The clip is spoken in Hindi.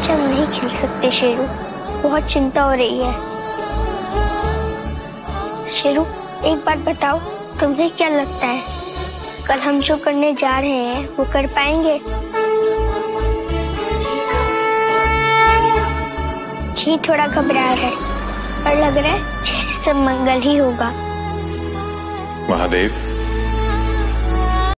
आज हम नहीं खेल सकते, शेरू। बहुत चिंता हो रही है। शेरू, एक बात बताओ, तुम्हें क्या लगता है? कल हम जो करने जा रहे हैं, वो कर पाएँगे? जी, थोड़ा घबरा रहा है, पर लग रहा है जैसे सब मंगल ही होगा। महादेव